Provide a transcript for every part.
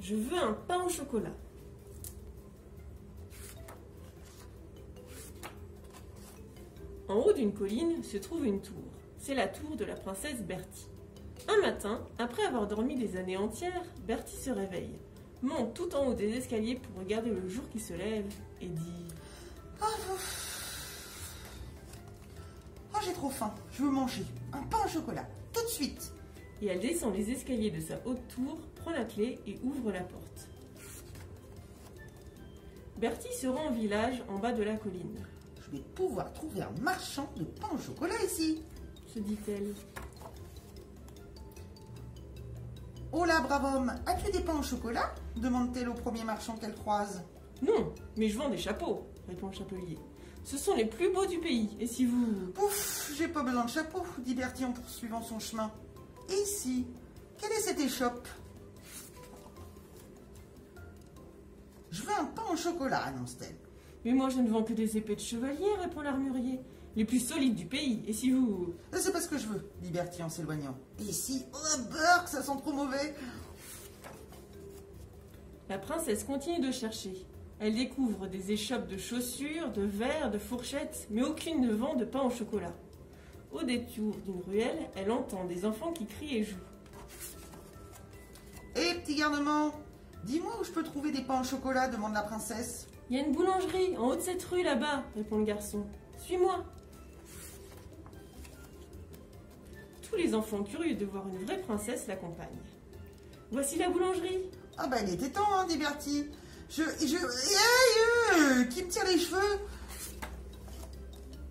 Je veux un pain au chocolat. En haut d'une colline se trouve une tour. C'est la tour de la princesse Bertie. Un matin, après avoir dormi des années entières, Bertie se réveille, monte tout en haut des escaliers pour regarder le jour qui se lève et dit Oh, j'ai trop faim. Je veux manger un pain au chocolat. Tout de suite. Et elle descend les escaliers de sa haute tour, prend la clé et ouvre la porte. Bertie se rend au village en bas de la colline, Je vais pouvoir trouver un marchand de pain au chocolat ici. se dit-elle. Oh là, brave homme, as-tu des pains au chocolat? demande-t-elle au premier marchand qu'elle croise. Non, mais je vends des chapeaux, répond le chapelier. Ce sont les plus beaux du pays, et si vous... Ouf, j'ai pas besoin de chapeau, dit Bertie en poursuivant son chemin. Ici, quelle est cette échoppe? Je veux un pain au chocolat, annonce-t-elle. Mais moi je ne vends que des épées de chevalier, répond l'armurier. Les plus solides du pays, et si vous... Euh, C'est pas ce que je veux, dit Bertie en s'éloignant. Et ici, oh beurre, ça sent trop mauvais. La princesse continue de chercher. Elle découvre des échoppes de chaussures, de verres, de fourchettes, mais aucune ne vend de pain au chocolat. Au détour d'une ruelle, elle entend des enfants qui crient et jouent. Hé, petit garnement, dis-moi où je peux trouver des pains au chocolat, demande la princesse. Il y a une boulangerie en haut de cette rue là-bas, répond le garçon. Suis-moi. Tous les enfants curieux de voir une vraie princesse l'accompagnent. Voici la boulangerie. Ah bah il était temps, hein, dit Bertie. Je... je... Aïe, euh, qui me tire les cheveux?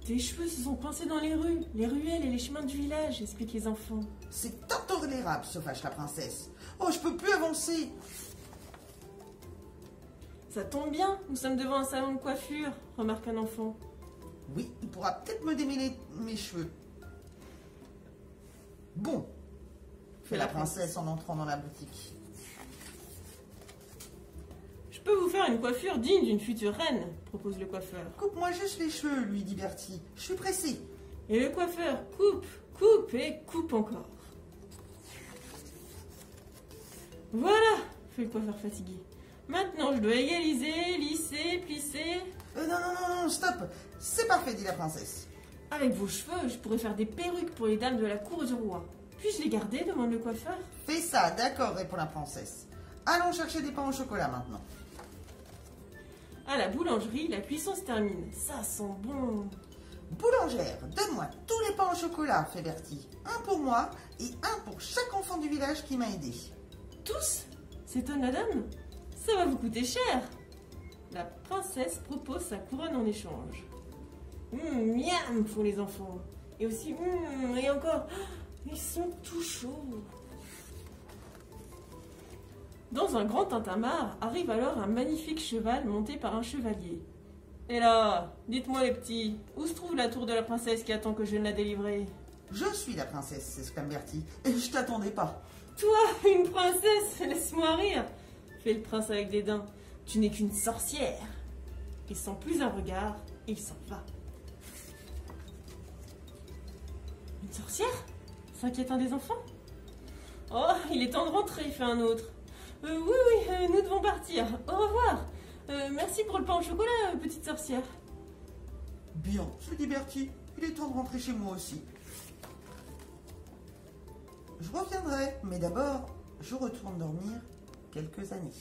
Tes cheveux se sont coincés dans les rues, les ruelles et les chemins du village, expliquent les enfants. C'est intolérable, se fâche la princesse. Oh, je peux plus avancer. Ça tombe bien, nous sommes devant un salon de coiffure, remarque un enfant. Oui, il pourra peut-être me démêler mes cheveux. Bon, fait la princesse en entrant dans la boutique. Je peux vous faire une coiffure digne d'une future reine, propose le coiffeur. Coupe-moi juste les cheveux, lui dit Bertie. Je suis pressée. Et le coiffeur coupe, coupe et coupe encore. Voilà, fait le coiffeur fatigué. Maintenant, je dois égaliser, lisser, plisser. Euh, non, non, non, non, stop. C'est parfait, dit la princesse. Avec vos cheveux, je pourrais faire des perruques pour les dames de la cour du roi. Puis-je les garder demande le coiffeur. Fais ça, d'accord, répond la princesse. Allons chercher des pains au chocolat maintenant. À la boulangerie, la cuisson se termine. Ça sent bon. Boulangère, donne-moi tous les pains au chocolat, fait Bertie. Un pour moi et un pour chaque enfant du village qui m'a aidé. Tous s'étonne la dame. Ça va vous coûter cher. La princesse propose sa couronne en échange. Hum, miam, font les enfants. Et aussi, hum, et encore, ils sont tout chauds. Dans un grand tintamarre arrive alors un magnifique cheval monté par un chevalier. Et là, dites-moi les petits, où se trouve la tour de la princesse qui attend que je vienne la délivrer Je suis la princesse, s'exclame Bertie, et je t'attendais pas. Toi, une princesse, laisse-moi rire, fait le prince avec dédain. Tu n'es qu'une sorcière. Et sans plus un regard, il s'en va. Une sorcière? S'inquiète un des enfants? Oh, il est temps de rentrer, fait un autre. Euh, oui, oui, euh, nous devons partir. Au revoir. Euh, merci pour le pain au chocolat, petite sorcière. Bien, se dit Bertie, il est temps de rentrer chez moi aussi. Je reviendrai, mais d'abord, je retourne dormir quelques années.